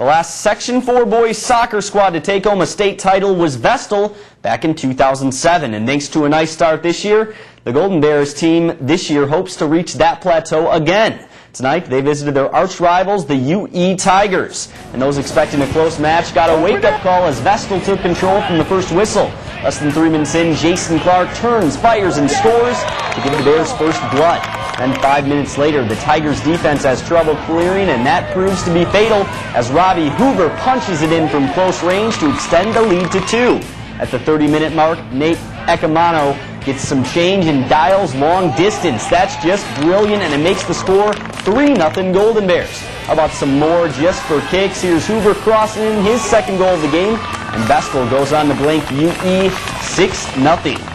The last Section 4 boys soccer squad to take home a state title was Vestal back in 2007. And thanks to a nice start this year, the Golden Bears team this year hopes to reach that plateau again. Tonight, they visited their arch rivals, the UE Tigers. And those expecting a close match got a wake-up call as Vestal took control from the first whistle. Less than three minutes in, Jason Clark turns, fires, and scores to give the Bears first blood. Then five minutes later, the Tigers defense has trouble clearing, and that proves to be fatal as Robbie Hoover punches it in from close range to extend the lead to two. At the 30-minute mark, Nate Ecamano gets some change and dials long distance. That's just brilliant, and it makes the score 3-0 Golden Bears. How about some more just for kicks? Here's Hoover crossing in his second goal of the game, and Vestal goes on to blank UE 6-0.